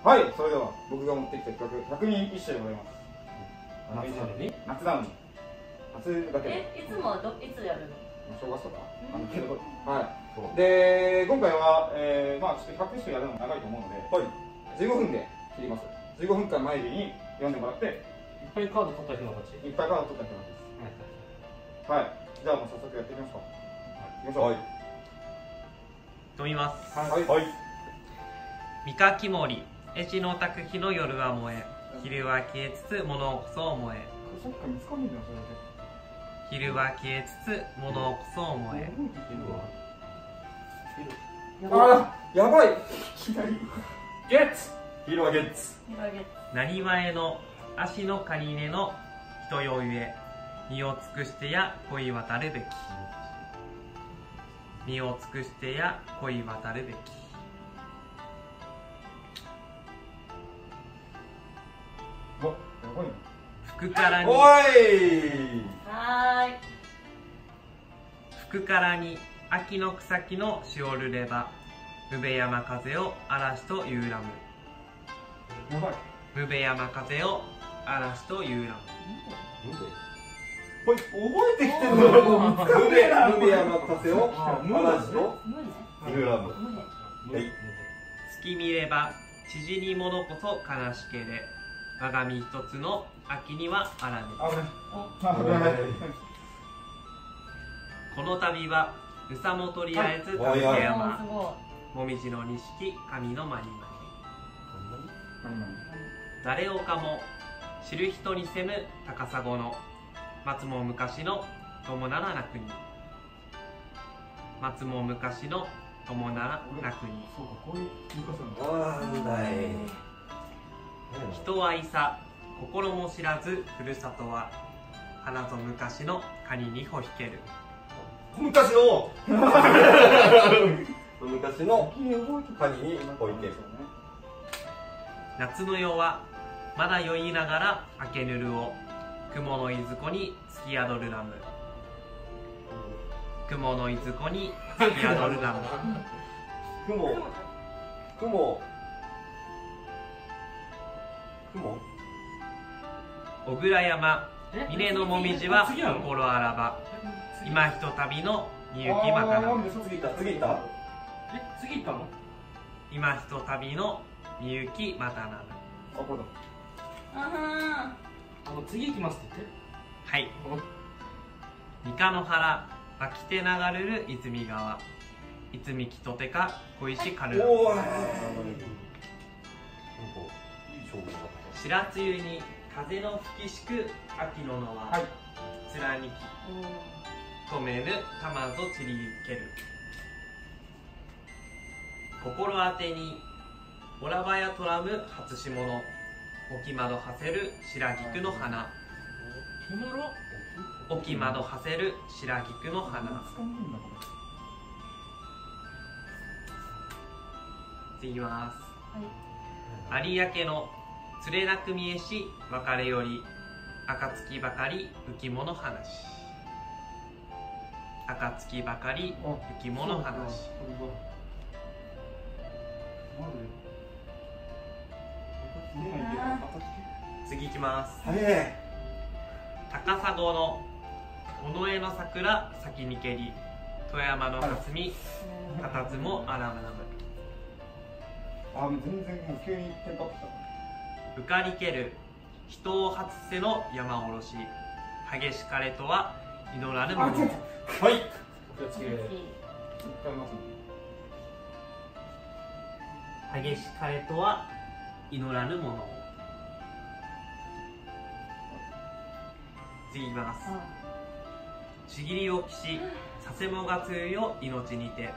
はいそれでは僕が持ってきた企画百人一首でございます。夏なのに？夏なのに。夏だけで。えいつもどいつやるの？正月とか。うん。あのけどはい。で今回は、えー、まあちょっと100首やるのも長いと思うので、はい、15分で切ります。15分間前に読んでもらっていっぱいカード取った人の勝ち？いっぱいカード取った人なんです。はい。はい。じゃあもう早速やってみますか。行きましょう。はい。読みます。はい、はい三かき森越のたく日の夜は燃え昼は消えつつ物をこそ思え。そっか見つかんねえんだよそれだけ昼は消えつつ物をこそ思え。あーやばい。ゲッツ。ヒーローゲッツ。広げなにわえの足のかりねの人よゆえ身を尽くしてや恋渡るべき。身を尽くしてや恋渡るべき福からに。おい。はーい。福からに秋の草木のしおるれば宇部山風を嵐とゆうらむやばい。宇部山風を嵐とゆうらむほい覚えてきてるの？ムベムベ山風を嵐と無イグラム無無はい月見れば縮にものこそ悲しけれ我が身一つの秋にはあらね危ない危ないこの度はうさもとりあえず竹山。もみじの錦神のまりま何何誰をかも知る人に責む高砂の松も昔の友ならなくに。松も昔の友ならなくに。そうかこういう昔なんだ。なんだい人はいさ心も知らずふるさとは花ぞ昔のカニにほひける。昔の？昔のカニに置いてる。夏の夜はまだ酔いながら明けぬるを雲のいずこに突き宿るラム。雲のいずこに突き宿るラム。雲。雲雲？小倉山。峰のもみじは次なの？心あらば。今ひとたびのみゆきまたな。次行った次行った。え次行ったの？今ひとたびのみゆきまたなあこれだ。ああの次行きますって言って。はい。三日の原湧きて流れる泉川いつみきとてか小石かるらおーいなんかいい勝負だ白露に風の吹きしく秋の野は、はい。貫き止めぬ玉ぞ散りける。心当てにオラバヤトラム初霜の置き窓はせる白菊の花。ヒマロ置き窓はせる白菊の花。次いきます。はい。有明の釣れなく見えし別れより暁ばかり浮物話。暁ばかり浮れ物話。次いきます。高砂の尾上の桜先にけり富山の霞佇もあらまなあ全然もう急にテンポアップした浮かりける人を初せの山おろし激しかれとは祈らぬもの。はい。お気をつけ激しかれとは祈らぬもの。次いきます。ちぎりをきしさせもがつゆよ命にて。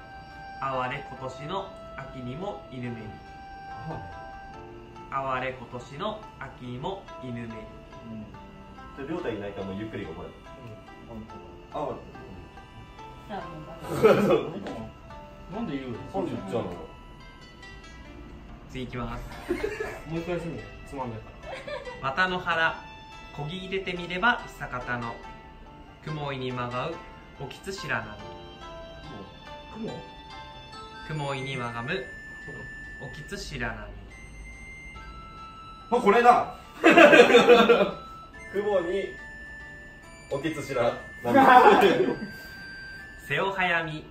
哀れ今年の秋にも犬めり哀れ今年の秋にも犬めり。じゃあ亮太いないからもうゆっくりうなん。で言うの言っちゃうの次いきますもう一回すみつまん。ないから綿の腹こぎ入れてみれば久方の雲井にまがうおきつ知らな雲雲井にまがむおきつ知らなあこれだ雲におきつしら。瀬を早み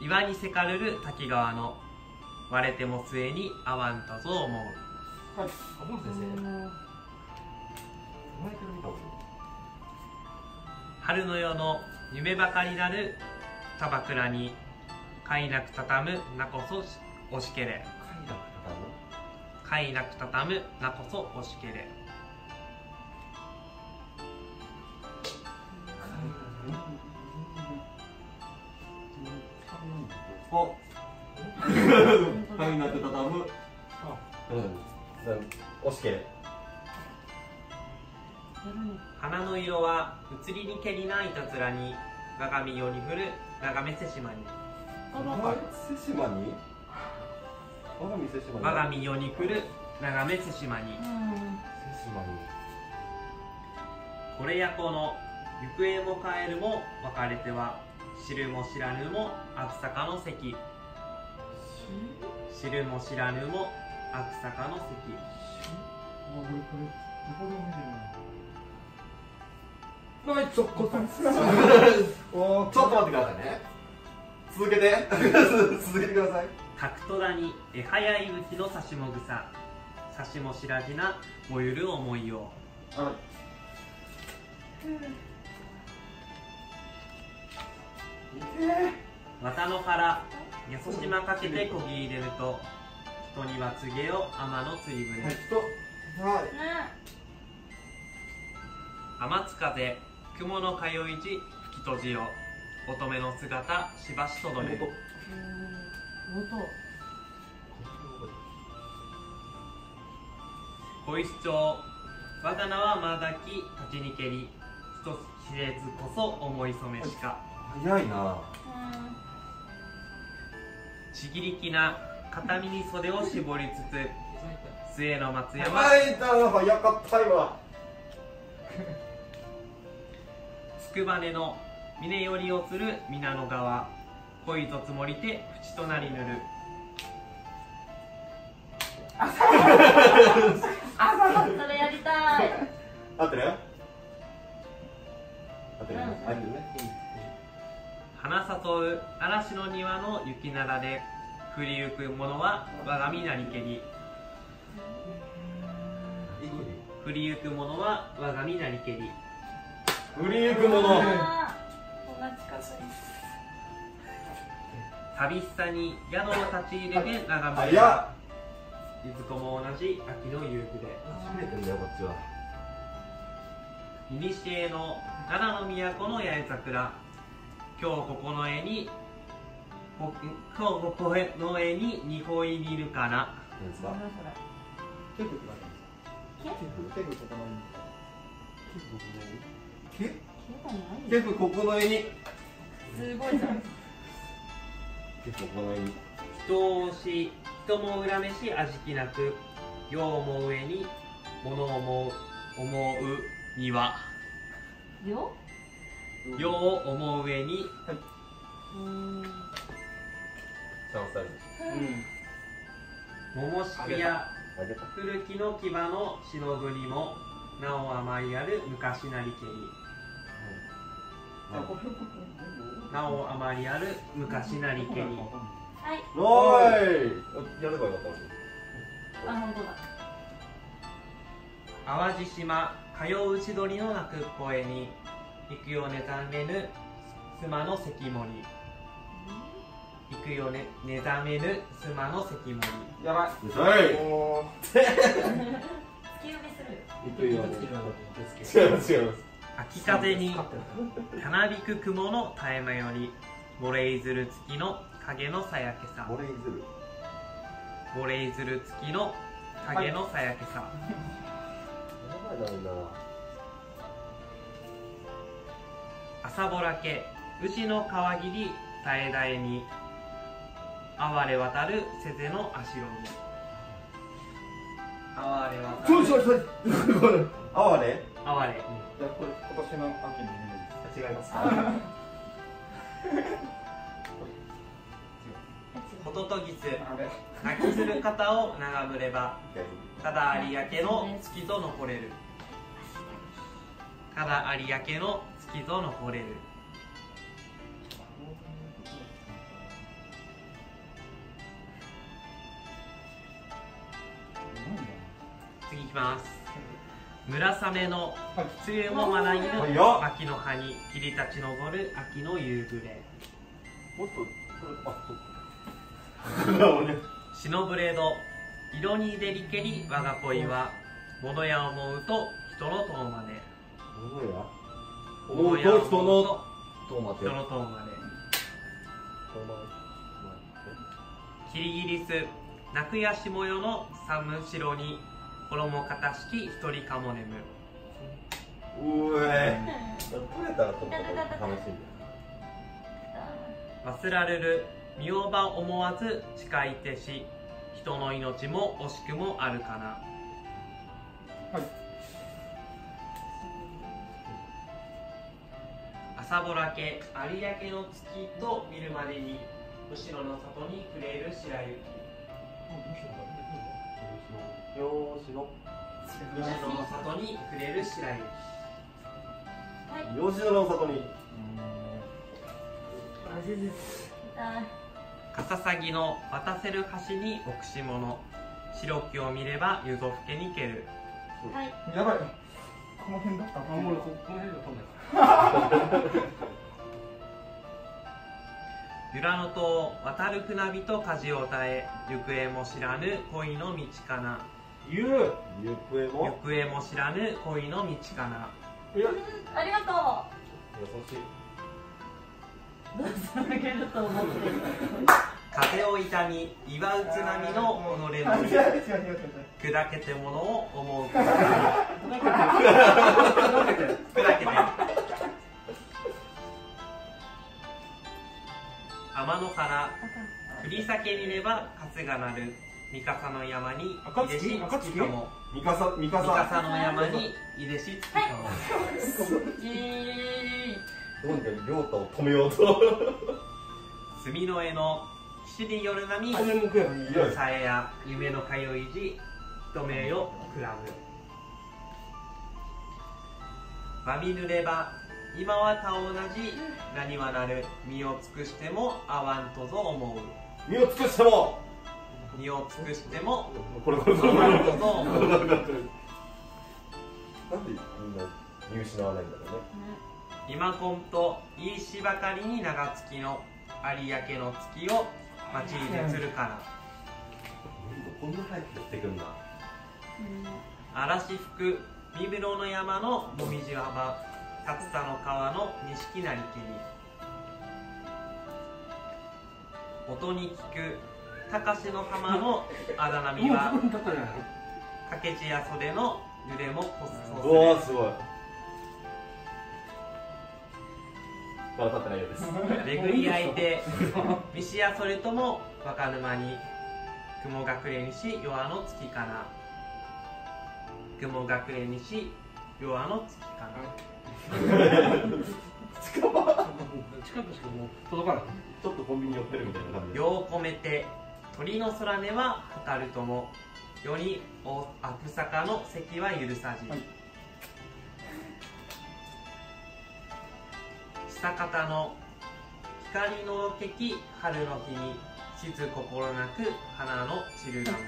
岩にせかるる滝川の割れても末に合わんたぞ思う。あもう先生春の夜の夢ばかりなるたばくらに快なくたたむなこそ押しけれ快なくたたむなこそ押しけれ。おはいなってたたむ。うん。押し切れ。花の色は移りにけりないたずらに我が身より降る眺めせしまに。瀬島に我が店島に？我が身より降る眺めせしまに瀬島に。これやこの行方も変えるも別れては知るも知らぬも秋坂の関。知るも知らぬも秋坂の関。ないちょっとお ちょっと待ってくださいね。続けて。続けてください角虎にえ早いうちの差しも草差しも知らじな燃ゆる思いを。あ綿の腹やそしまかけてこぎ入れると人には告げよ天の釣り船、はい。とはい天津風雲の通い時吹き閉じよ乙女の姿しばしとどめ音小石町我が名はまだき立ちにけり人知れずこそ思い染めしか。早いな。ちぎりきな片身に袖を絞りつつ末の松山。早いな早かった今つくばねの峰よりをつる皆の川恋とつもりて淵となりぬる。それやりたい。合ってる？合ってる？うん。合ってるね花誘う嵐の庭の雪ならで降りゆくものは我が身なりけり降りゆくものは我が身なりけり振りゆくものあーこん。な近くに寂しさに宿を立ち入れて眺める。いずこも同じ秋の夕暮れ。初めてんだよこっちは。古の奈良の都の八重桜。今日ここの絵にこ今日ここの絵に二歩いにいるかな。なんですか？なんだそれ？ケフって書いてますケフケフとかケ聞いたことないケフここの絵に。すごいじゃんケフここの絵に人をし人も恨めし味気なく世を思う上に物を思う思うには。よ？世を思う上に。うーん。チャンスある桃敷や古きの牙の忍ぶにもなお甘いある昔なりけりなおあまりある昔なりけりはい。おーい。やればよかったあ本当だ。淡路島通う内鳥の鳴く声に行くよねざめぬ妻の関森行くよねねざめぬ妻の関森やばい。はい。おー。突き指する。よ行くよと違います違います秋風にたなびく雲の絶え間よりボレイズル月の影のさやけさ。モレイズルボレイズル月の影のさやけさ。朝ぼらけ牛の皮切り絶え絶えに哀れ渡るせぜの足ろに哀れ渡る。そうそう哀れ哀れじゃあこれ今年の秋のイメージ違います。ホトトギスあれ。泣きする方を眺むればただ有明の月と残れる。ただ有明の月と残れる。次いきます村雨の梅雨もまないよ。秋の葉に霧立ち昇る秋の夕暮れ。もっとあそうか。忍ぶれど色に出りけり我が恋は物や思うと人の遠まで。思うと人の遠まで。キリギリス泣くやしもよの寒城に衣片しき一人かも眠うえ。取れたらちょっと楽し忘られる見おば思わず誓いてし人の命も惜しくもあるかな。朝ぼらけ有明の月と見るまでに後ろの里に触れる白雪みよーしの後ろの里に触れる白雪吉野の里に。かささぎの渡せる橋に奥し物。白木を見れば湯ぞふけにける。はい。やばい。この辺だった。あもうここの辺で飛んで由良の塔渡る船人舵を耐え行方も知らぬ恋の道かな言う。行方行も方も知らぬ恋の道かな。ありがと優しい。うどうつなげると思って。風を痛み祝う津波の己の身違う違う砕けてものを思う。砕けて砕けて。天の原振り裂け見れば春が鳴る三笠の山に暁？いでしかも。三笠三三笠笠の山にいでし月かもイエーイどうにか亮太を。止めようと墨の絵の岸による波これもくやいやさえや夢の通い時人目よくらむまみぬれば今は他同じ何はなる身を尽くしても合わんとぞ思う。身を尽くしても身を尽くしてもこれこれこれ合わんとぞ思うなんでみんな見失わないんだろうね。今こんといいしばかりに長月の有明の月を町に移るから。こんな早くやってくんだ。嵐吹く三室の山のもみじ幅竜田の川の錦成切り音に聞く高志の浜のあだ波は掛け地や袖の揺れもこうわそすごい。まだ立ってないようです。巡り合いて三しやそれとも若沼に雲隠れにし夜の月かな。雲隠れにし夜の月かな。近くしかもう届かない。ちょっとコンビニ寄ってるみたいな感じ世を込めて鳥の空音は語るとも世にお悪坂の席は許さじ、はい。久方の光のけき春の日に静心なく花の散るガム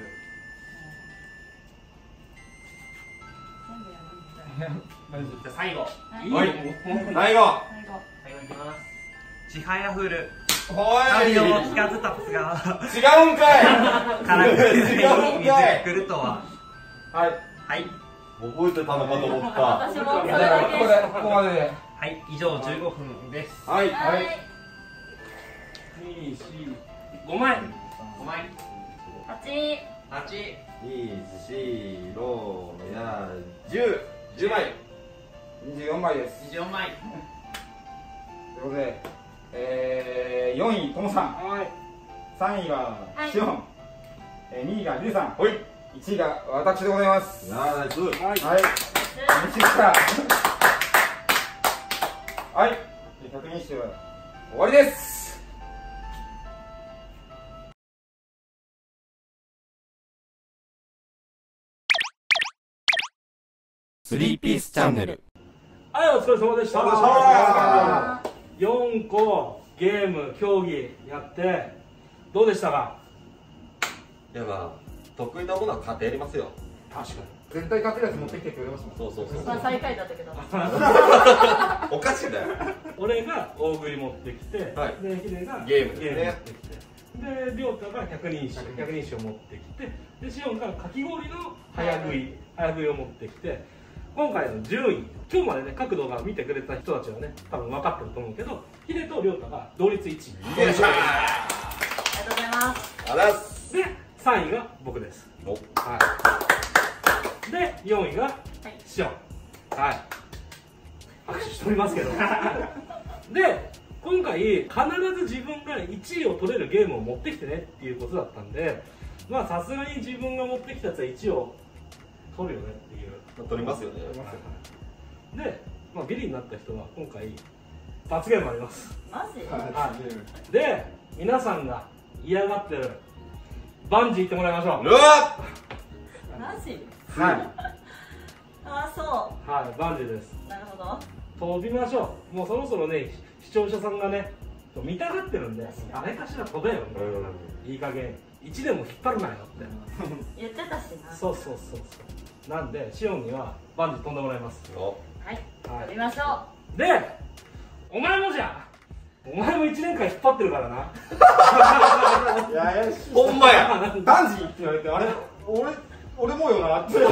じゃあ最後。はい。最後。最後いきます。ちはやふるおい。太陽を聞かずたつが。違うんかい。からくらいに水違うんかい。が来るとははい。はい。覚えてたのかと思った。私もここでここまでではい以上15分です。はい。はい。二四五枚。5枚。八。8二四六や十。十枚。24枚です。24枚。ということで、えー、4位ともさん、はい、3位はしおん、えー、2位がりゅうさん、はい、1位が私でございます。ナイス。はい、はい、西口からはい。100人集終わりです。スリーピースチャンネル。はいお疲れ様でした。4個ゲーム競技やってどうでしたか？いやまあ得意なものは勝てやりますよ。確かに。絶対勝てるやつ持ってきてくれますもん。そうそうそうまあ最下位だったけど。おかしいんだよ。俺が大食い持ってきて、はい。でヒデがゲームですね。持ってきてで亮太が百人一首。百人一首を持ってきて。でシオンがかき氷の早食い。早食いを持ってきて今回の順位今日までね各動画見てくれた人たちはね多分分かってると思うけどヒデと亮太が同率1位。よいしょありがとうございます。あらっすで3位が僕です。お。はい。で4位がはい。シオン。はい。拍手しておりますけど。で今回必ず自分が1位を取れるゲームを持ってきてねっていうことだったんでまあさすがに自分が持ってきたやつは1位を取るよねっていう。取りますよね。で、まあ、ビリになった人は今回罰ゲームあります。マジ？はい。で皆さんが嫌がってる。バンジー行ってもらいましょう。わマジ？うはい。あそはいバンジーです。うなるほど。飛びましょう。もうそろそろね視聴者さんがね見たがってるんで誰かしら飛べよ。みたいないい加減。1でも引っ張るなよって。言ってたしな。そうそうそうそうなんでシオンにはバンジー飛んでもらいます。お。はい。は飛びましょいでお前もじゃお前も1年間引っ張ってるからな。いやいほんまや。バンジーって言われてあれ俺俺もよな。ってわ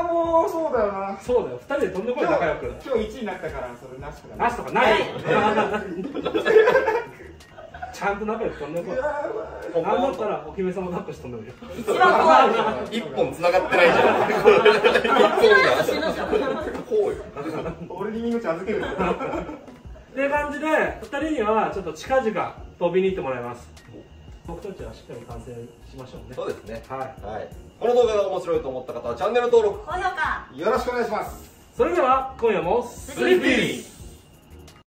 あもうそうだよな。そうだよ。2人で飛んでこい仲良く。今日1位になったからそれなしとかなしとかないよ ちゃんと仲良く飛んでこい。なんだったらお姫様抱っこして飛んでるよう一番怖い。よ一本繋がってないじゃん。一本死ぬこうよ俺に命預けるっていう感じで2人にはちょっと近々飛びに行ってもらいます。僕たちはしっかり観戦しましょうね。そうですね。はい。はい。この動画が面白いと思った方はチャンネル登録。高評価。よろしくお願いします。それでは今夜もスリーピース